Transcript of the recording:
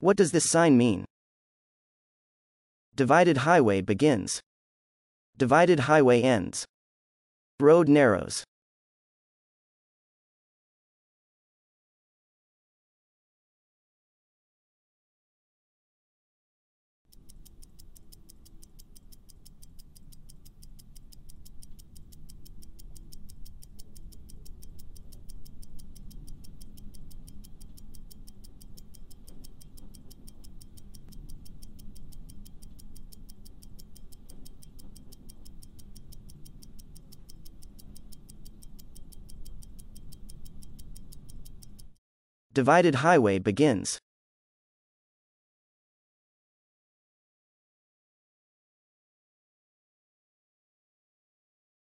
What does this sign mean? Divided highway begins. Divided highway ends. Road narrows. Divided highway begins.